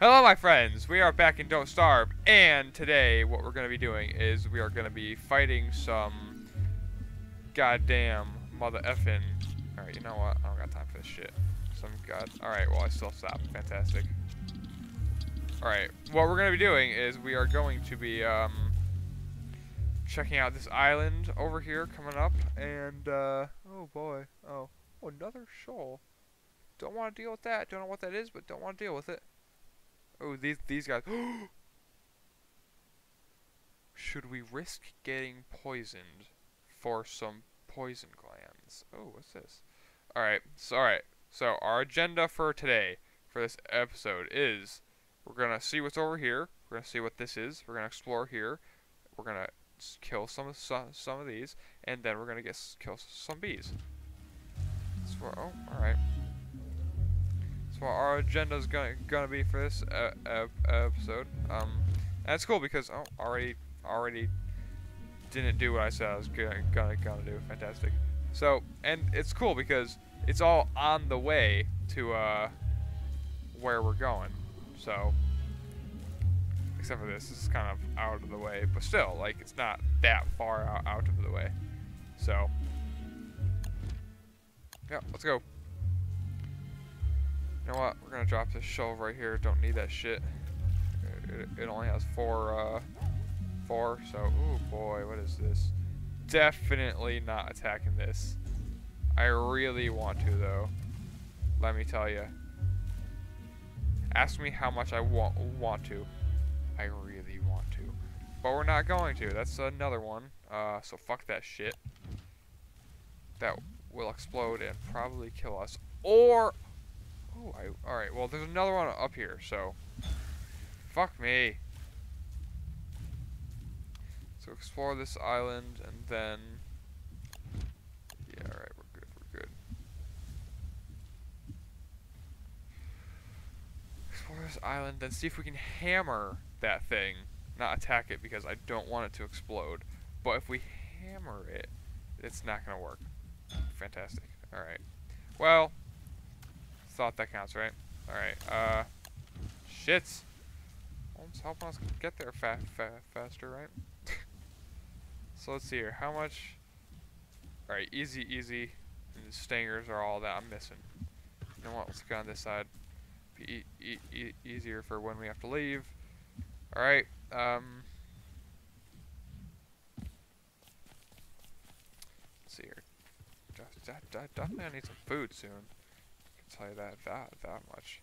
Hello, my friends. We are back in Don't Starve, and today what we're going to be doing is we are going to be fighting some goddamn mother effing. All right, you know what? I don't got time for this shit. Some god. All right, well I still stop. Fantastic. All right, what we're going to be doing is we are going to be um, checking out this island over here coming up, and uh, oh boy, oh, oh another shoal. Don't want to deal with that. Don't know what that is, but don't want to deal with it. Oh, these these guys. Should we risk getting poisoned for some poison glands? Oh, what's this? All right. So all right. So our agenda for today, for this episode, is we're gonna see what's over here. We're gonna see what this is. We're gonna explore here. We're gonna kill some of some, some of these, and then we're gonna get kill some bees. So, oh, all right. So our agenda is gonna gonna be for this uh, uh, episode. Um, that's cool because oh, already already didn't do what I said I was gonna gonna gonna do. Fantastic. So and it's cool because it's all on the way to uh where we're going. So except for this, this is kind of out of the way, but still like it's not that far out, out of the way. So yeah, let's go. You know what? We're gonna drop this shovel right here. Don't need that shit. It, it only has four, uh, four. So, oh boy, what is this? Definitely not attacking this. I really want to though. Let me tell you. Ask me how much I want want to. I really want to, but we're not going to. That's another one. Uh, so fuck that shit. That will explode and probably kill us. Or Oh, I, alright, well, there's another one up here, so... Fuck me. So explore this island, and then... Yeah, alright, we're good, we're good. Explore this island, then see if we can hammer that thing. Not attack it, because I don't want it to explode. But if we hammer it, it's not gonna work. Fantastic. Alright. Well, thought that counts, right? Alright, uh... Shit! It's helping us get there fa fa faster, right? so let's see here. How much... Alright, easy, easy. And the stingers are all that I'm missing. You know what? Let's go on this side. Be e e easier for when we have to leave. Alright, um... Let's see here. Definitely I need some food soon tell you that that that much.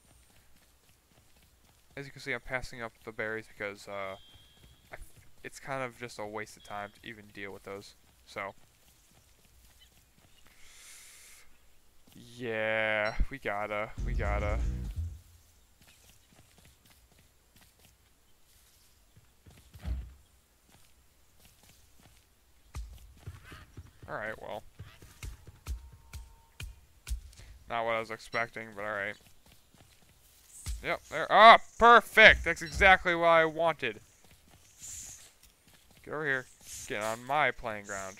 As you can see, I'm passing up the berries because uh, it's kind of just a waste of time to even deal with those. So, yeah, we gotta, we gotta. Alright, well. Not what I was expecting, but alright. Yep, there. Ah, oh, perfect! That's exactly what I wanted. Get over here. Get on my playing ground.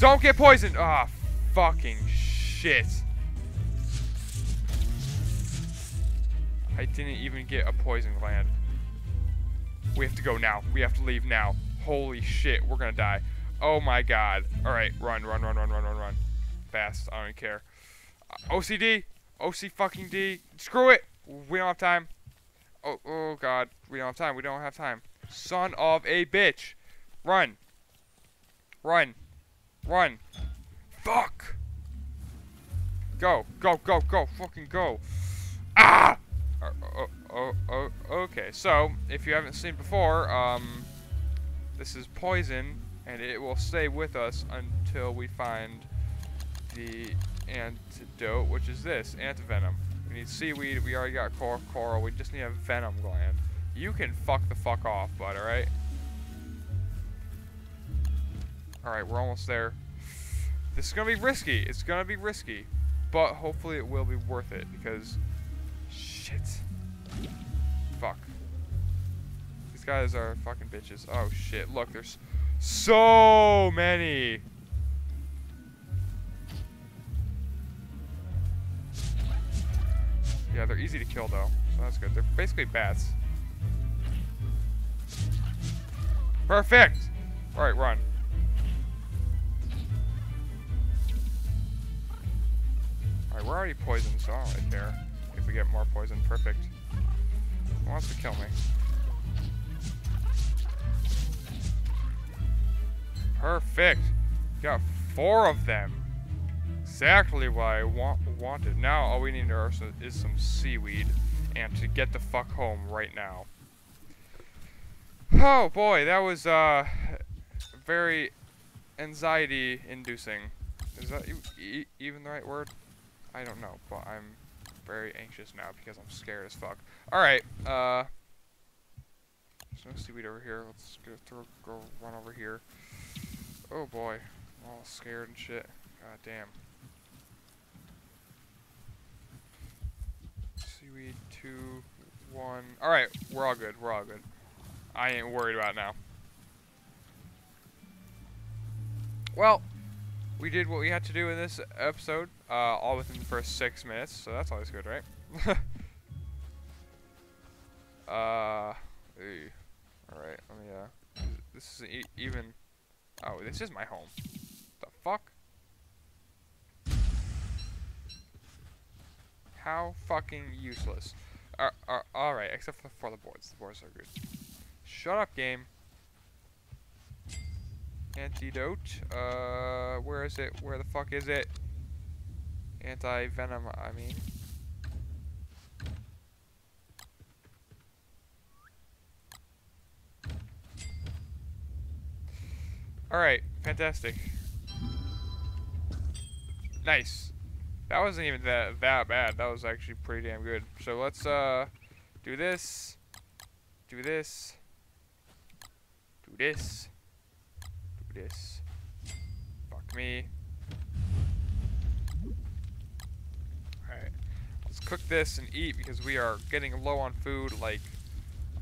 Don't get poisoned! Ah, oh, fucking shit. I didn't even get a poison gland. We have to go now. We have to leave now. Holy shit, we're gonna die. Oh my god. Alright, run, run, run, run, run, run, run fast. I don't care. Uh, OCD. OC fucking D. Screw it. We don't have time. Oh, oh god. We don't have time. We don't have time. Son of a bitch. Run. Run. Run. Fuck. Go. Go, go, go. Fucking go. Ah! Oh, oh, oh, okay, so, if you haven't seen before, um, this is poison, and it will stay with us until we find the antidote, which is this, antivenom. We need seaweed, we already got cor coral, we just need a venom gland. You can fuck the fuck off, bud, alright? Alright, we're almost there. This is gonna be risky, it's gonna be risky. But hopefully it will be worth it, because... Shit. Fuck. These guys are fucking bitches. Oh shit, look, there's so many! Yeah, they're easy to kill though, so that's good. They're basically bats. Perfect! Alright, run. Alright, we're already poisoned, so I don't really care if we get more poison. Perfect. Who wants to kill me? Perfect. Got four of them. Exactly what I want wanted. Now all we need is some seaweed and to get the fuck home right now. Oh boy, that was uh very anxiety inducing. Is that e even the right word? I don't know, but I'm very anxious now because I'm scared as fuck. Alright, uh there's no seaweed over here. Let's go through go run over here. Oh boy. I'm all scared and shit. God damn. Seaweed, two, one. Alright, we're all good. We're all good. I ain't worried about now. Well, we did what we had to do in this episode, uh, all within the first six minutes, so that's always good, right? uh, alright, let me, uh, this is e even Oh, this is my home. The fuck? How fucking useless. Uh, uh, Alright, except for, for the boards. The boards are good. Shut up, game. Antidote. Uh, where is it? Where the fuck is it? Anti-venom, I mean. Alright, fantastic. Nice. That wasn't even that, that bad. That was actually pretty damn good. So let's uh do this. Do this. Do this. Do this. Fuck me. Alright. Let's cook this and eat because we are getting low on food like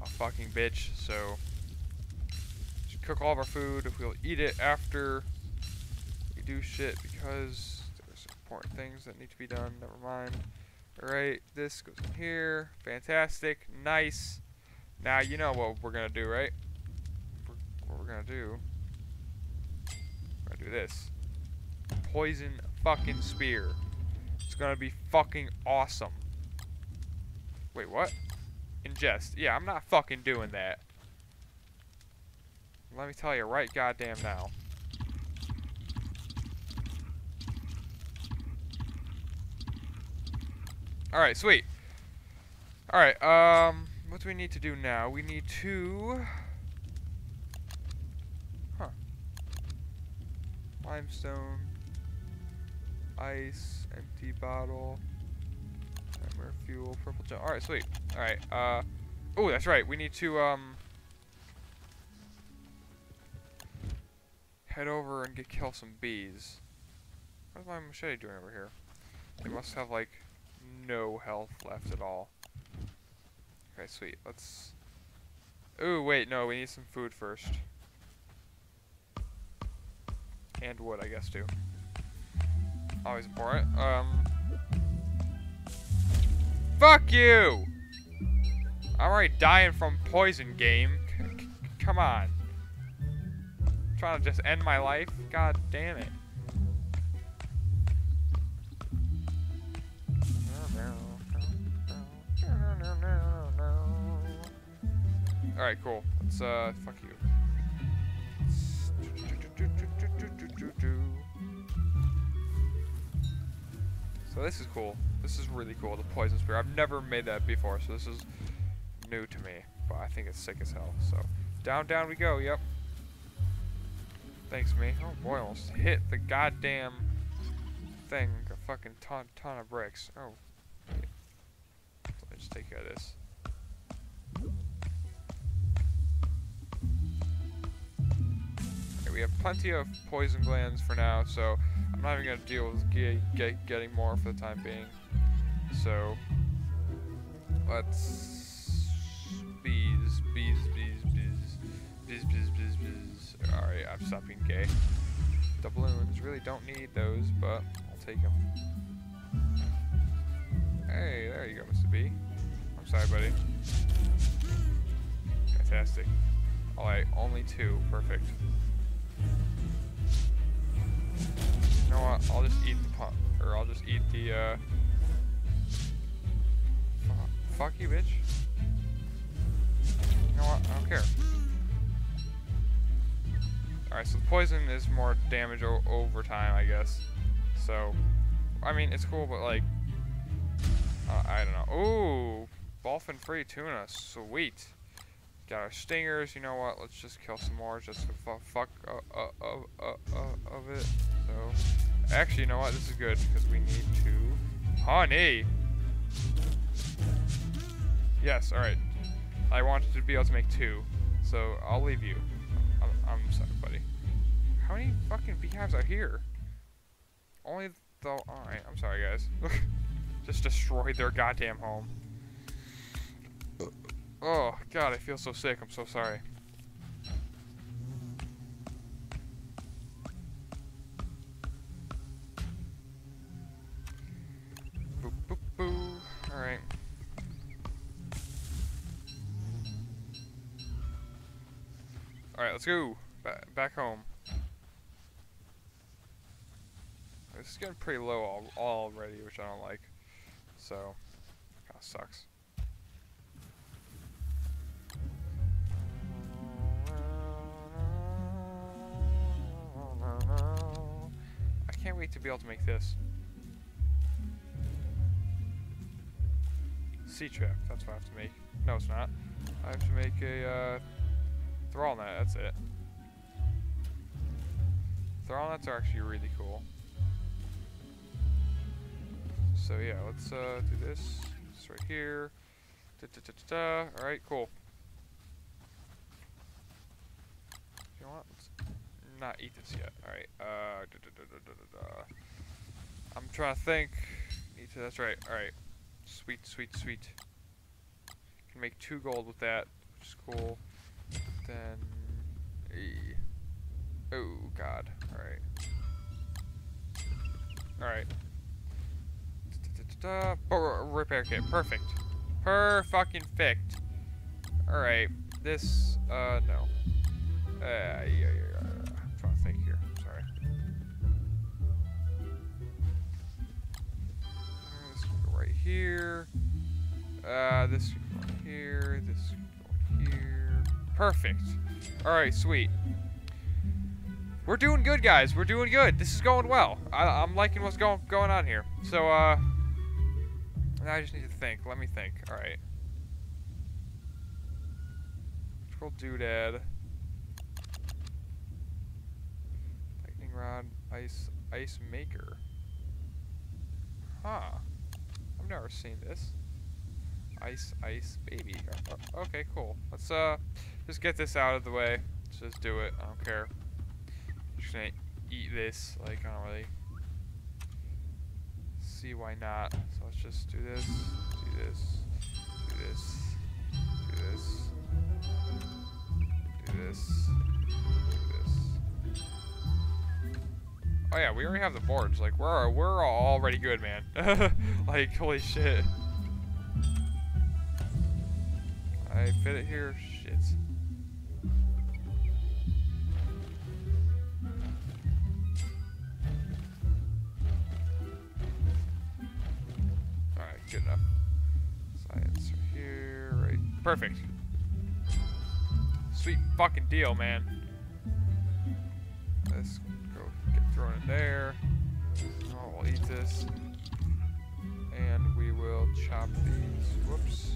a fucking bitch, so cook all of our food. If we'll eat it after we do shit because important things that need to be done. Never mind. Alright, this goes in here. Fantastic. Nice. Now you know what we're gonna do, right? What we're gonna do. We're gonna do this. Poison fucking spear. It's gonna be fucking awesome. Wait, what? Ingest. Yeah, I'm not fucking doing that. Let me tell you right goddamn now. Alright, sweet. Alright, um, what do we need to do now? We need to... Huh. Limestone. Ice. Empty bottle. Nightmare fuel. Purple gel. Alright, sweet. Alright, uh... Oh, that's right. We need to, um... head over and get kill some bees. What's my machete doing over here? They must have like no health left at all. Okay, sweet. Let's. Ooh, wait, no, we need some food first. And wood, I guess, too. Always important. Um. Fuck you! I'm already dying from poison game. C come on trying to just end my life? God damn it. Alright, cool. Let's, uh, fuck you. So this is cool. This is really cool, the poison spear. I've never made that before, so this is new to me. But I think it's sick as hell. So, down, down we go, yep. Thanks, me. Oh boy, almost hit the goddamn thing. A fucking ton, ton of bricks. Oh. Let me just take care of this. We have plenty of poison glands for now, so I'm not even going to deal with get, get, getting more for the time being. So, let's... Bees, bees, bees, bees, bees, bees, bees, bees. Alright, I'm stopping gay. Doubloons, really don't need those, but I'll take them. Hey, there you go, Mr. B. I'm sorry, buddy. Fantastic. Alright, only two. Perfect. You know what? I'll just eat the pump. Or I'll just eat the, uh... Fuck you, bitch. You know what? I don't care. Alright, so the poison is more damage over time, I guess. So, I mean, it's cool, but like, uh, I don't know. Ooh, ballphin free tuna, sweet. Got our stingers. You know what? Let's just kill some more, just for fuck uh, uh, uh, of it. So, actually, you know what? This is good because we need to honey. Yes. All right. I wanted to be able to make two, so I'll leave you. I'm, I'm sorry, buddy. How many fucking beehives are here? Only though. Alright, I'm sorry, guys. Just destroyed their goddamn home. God, I feel so sick. I'm so sorry. Boop, boo. Alright. Alright, let's go. Ba back home. This is getting pretty low all, already, which I don't like. So, kind of sucks. I to be able to make this. Sea trap, that's what I have to make. No, it's not. I have to make a, uh, Trawl net, that's it. Trawl nets are actually really cool. So yeah, let's uh, do this. This right here. Da, da, da, All right, cool. You know what? Let's not eat this yet. All right. Uh, da, da, da, da, da, da. I'm trying to think. Need to. That's right. All right. Sweet, sweet, sweet. Can make two gold with that, which is cool. Then. Oh God. All right. All right. Uh, repair kit. Perfect. Per fucking fict. Alright. This, uh, no. Uh, yeah, yeah, here. Uh, this right here. This here. Perfect. Alright, sweet. We're doing good, guys. We're doing good. This is going well. I, am liking what's going going on here. So, uh, now I just need to think. Let me think. Alright. Troll doodad. Lightning rod. Ice. Ice maker. Huh. I've never seen this. Ice, ice, baby. Oh, okay, cool. Let's, uh, just get this out of the way. Let's just do it. I don't care. Just gonna eat this. Like, I don't really see why not. So let's just do this, do this, do this, do this, do this. Oh yeah, we already have the boards. Like we're we're already good, man. like holy shit. I fit it here. Shit. Alright, good enough. Science here, right. Perfect. Sweet fucking deal, man. There. Oh, we'll eat this. And we will chop these. Whoops.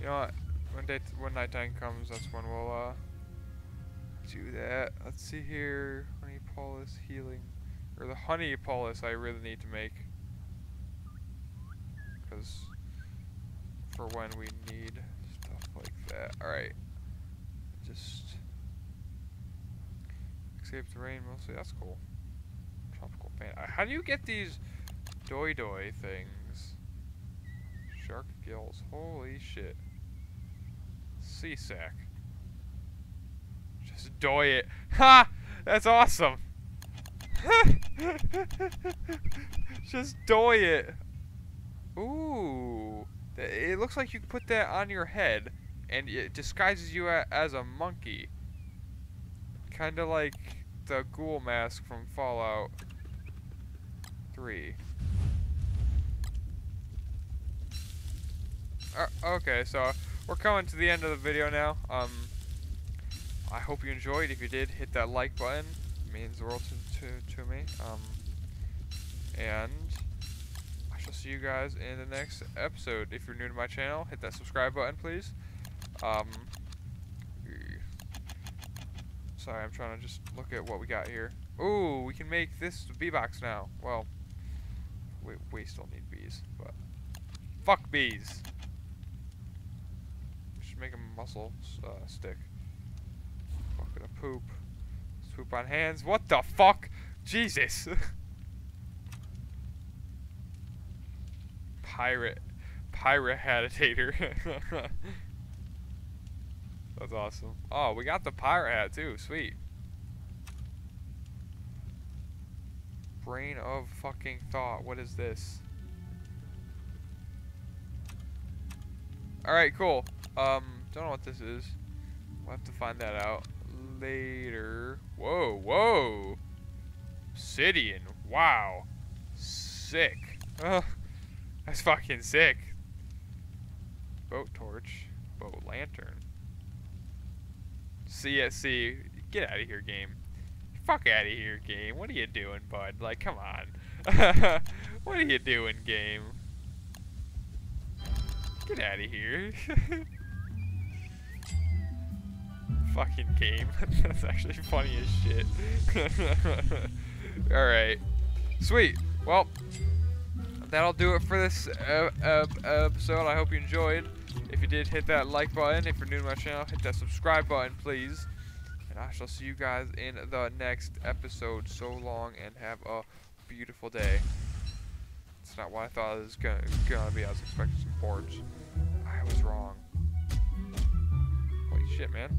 You know what? When day when nighttime comes, that's when we'll uh do that. Let's see here. Honey poultice healing. Or the honey poultice I really need to make. Because for when we need stuff like that. Alright. Just escape the rain mostly. That's cool. Tropical fan. Uh, how do you get these Doydoy things? Shark gills. Holy shit. Sea sack. Just doy it. Ha! That's awesome. Just doy it. Ooh. It looks like you put that on your head and it disguises you as a monkey. Kind of like the ghoul mask from Fallout 3. Uh, okay, so we're coming to the end of the video now. Um, I hope you enjoyed. If you did, hit that like button. It means the world to, to, to me. Um, and I shall see you guys in the next episode. If you're new to my channel, hit that subscribe button, please. Um, sorry, I'm trying to just look at what we got here. Ooh, we can make this bee box now. Well, we, we still need bees, but fuck bees. We should make a mussel uh, stick. Fucking a poop. poop on hands. What the fuck? Jesus. pirate. Pirate habitator. That's awesome. Oh, we got the pirate hat too. Sweet. Brain of fucking thought. What is this? Alright, cool. Um, don't know what this is. We'll have to find that out later. Whoa, whoa. Obsidian. Wow. Sick. That's fucking sick. Boat torch. Boat lantern. CSC, get out of here, game. Fuck out of here, game. What are you doing, bud? Like, come on. what are you doing, game? Get out of here. Fucking game. That's actually funny as shit. Alright. Sweet. Well, that'll do it for this uh, uh, episode. I hope you enjoyed. If you did, hit that like button. If you're new to my channel, hit that subscribe button, please. And I shall see you guys in the next episode. So long and have a beautiful day. It's not what I thought it was gonna, be. I was expecting some porch. I was wrong. Holy shit, man.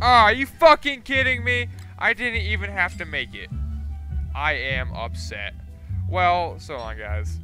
Oh, are you fucking kidding me? I didn't even have to make it. I am upset. Well, so long, guys.